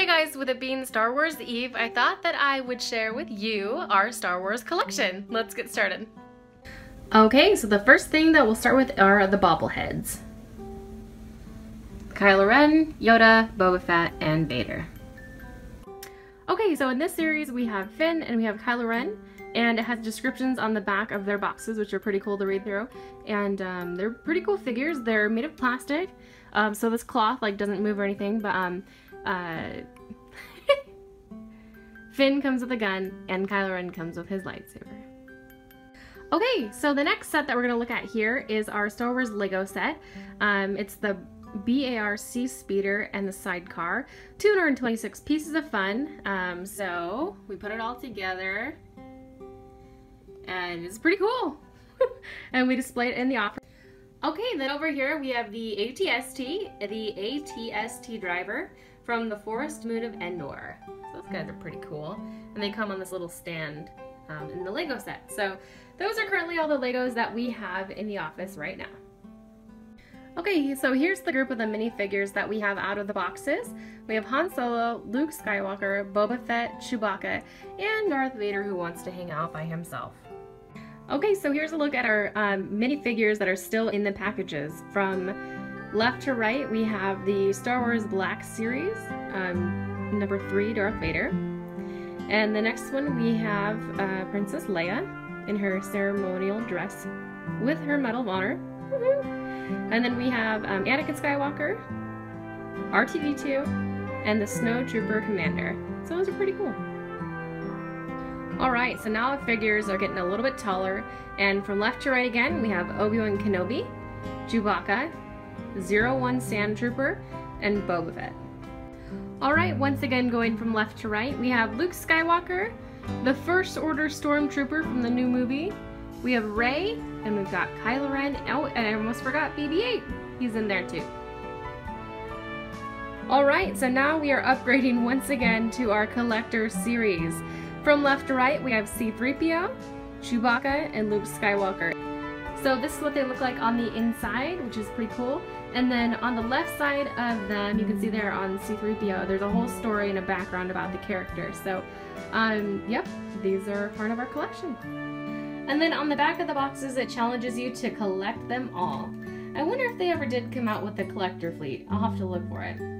Hey guys, with it being Star Wars Eve, I thought that I would share with you our Star Wars collection. Let's get started. Okay, so the first thing that we'll start with are the bobbleheads. Kylo Ren, Yoda, Boba Fett, and Vader. Okay, so in this series we have Finn and we have Kylo Ren, and it has descriptions on the back of their boxes, which are pretty cool to read through. And um, they're pretty cool figures. They're made of plastic, um, so this cloth like doesn't move or anything, but um, uh, Finn comes with a gun, and Kylo Ren comes with his lightsaber. Okay, so the next set that we're going to look at here is our Star Wars Lego set. Um, it's the BARC Speeder and the sidecar. 226 pieces of fun. Um, so we put it all together and it's pretty cool. and we display it in the office. Okay, then over here we have the ATST, the ATST driver from the Forest Moon of Endor. So those guys are pretty cool. And they come on this little stand um, in the Lego set. So those are currently all the Legos that we have in the office right now. Okay, so here's the group of the minifigures that we have out of the boxes. We have Han Solo, Luke Skywalker, Boba Fett, Chewbacca, and Darth Vader who wants to hang out by himself. Okay, so here's a look at our um, minifigures that are still in the packages. From left to right, we have the Star Wars Black Series, um, number three, Darth Vader. And the next one, we have uh, Princess Leia in her ceremonial dress with her Medal of Honor. And then we have um, Anakin Skywalker, R2-D2, and the Snow Trooper Commander. So those are pretty cool. Alright, so now the figures are getting a little bit taller, and from left to right again, we have Obi-Wan Kenobi, Chewbacca, Zero One Sand Trooper, and Boba Fett. Alright, once again going from left to right, we have Luke Skywalker, the First Order Stormtrooper from the new movie, we have Rey, and we've got Kylo Ren, oh, and I almost forgot BB-8, he's in there too. Alright, so now we are upgrading once again to our collector series. From left to right, we have C-3PO, Chewbacca, and Luke Skywalker. So this is what they look like on the inside, which is pretty cool. And then on the left side of them, you can see there on C-3PO, there's a whole story and a background about the character. So, um, yep, these are part of our collection. And then on the back of the boxes, it challenges you to collect them all. I wonder if they ever did come out with a collector fleet. I'll have to look for it.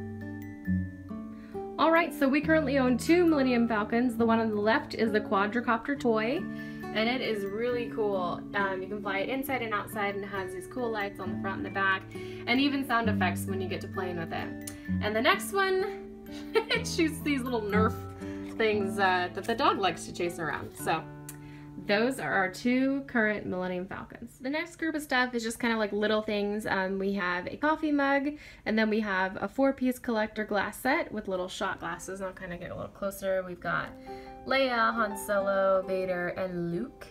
Alright, so we currently own two Millennium Falcons. The one on the left is the quadricopter toy, and it is really cool. Um, you can fly it inside and outside, and it has these cool lights on the front and the back, and even sound effects when you get to playing with it. And the next one, it shoots these little Nerf things uh, that the dog likes to chase around. So those are our two current Millennium Falcons. The next group of stuff is just kind of like little things. Um, we have a coffee mug, and then we have a four-piece collector glass set with little shot glasses. And I'll kind of get a little closer. We've got Leia, Han Solo, Vader, and Luke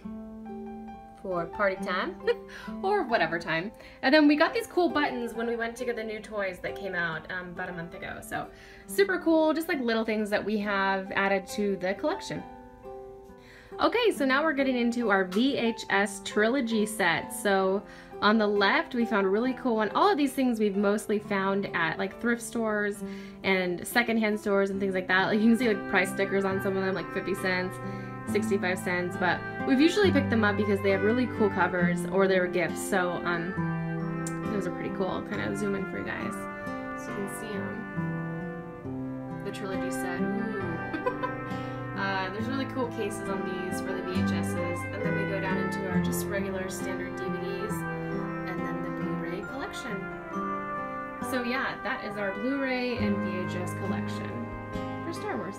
for party time or whatever time. And then we got these cool buttons when we went to get the new toys that came out um, about a month ago. So super cool, just like little things that we have added to the collection. Okay, so now we're getting into our VHS trilogy set. So on the left, we found a really cool one. All of these things we've mostly found at like thrift stores and secondhand stores and things like that. Like you can see like price stickers on some of them, like 50 cents, 65 cents, but we've usually picked them up because they have really cool covers or they were gifts. So um, those are pretty cool. Kind of zoom in for you guys so you can see them. The trilogy set. Cases on these for the VHSs, and then we go down into our just regular standard DVDs, and then the Blu-ray collection. So yeah, that is our Blu-ray and VHS collection for Star Wars.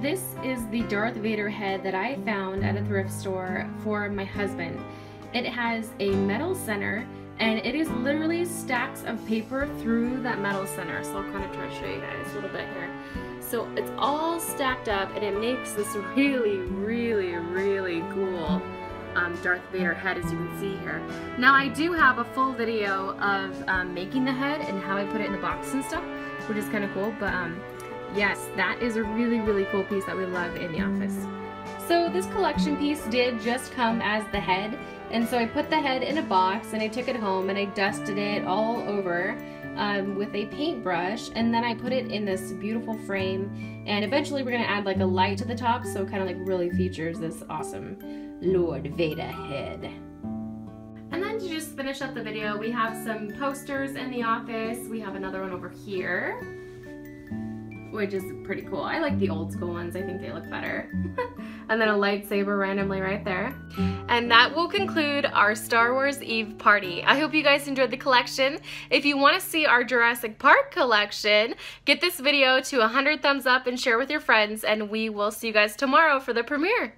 This is the Darth Vader head that I found at a thrift store for my husband. It has a metal center and it is literally stacks of paper through that metal center. So I'll kind of try to show you guys a little bit here. So it's all stacked up and it makes this really, really, really cool um, Darth Vader head as you can see here. Now I do have a full video of um, making the head and how I put it in the box and stuff, which is kind of cool, but um, yes, that is a really, really cool piece that we love in the office. So this collection piece did just come as the head. And so I put the head in a box and I took it home and I dusted it all over um, with a paintbrush and then I put it in this beautiful frame and eventually we're gonna add like a light to the top so kind of like really features this awesome Lord Vader head. And then to just finish up the video, we have some posters in the office. We have another one over here, which is pretty cool. I like the old school ones. I think they look better. and then a lightsaber randomly right there. And that will conclude our Star Wars Eve party. I hope you guys enjoyed the collection. If you want to see our Jurassic Park collection, get this video to 100 thumbs up and share with your friends, and we will see you guys tomorrow for the premiere.